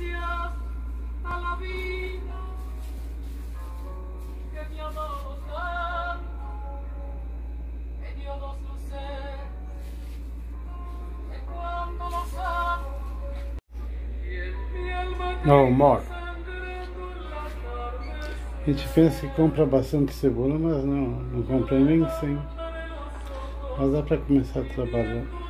gracias a la vida que me ha dado tanto, me dio dos luces, que cuando los amo, y en mi alma Não, crece por las A gente pensa que compra bastante cebola, mas não, não comprei nem 100. Mas dá para começar a trabalhar.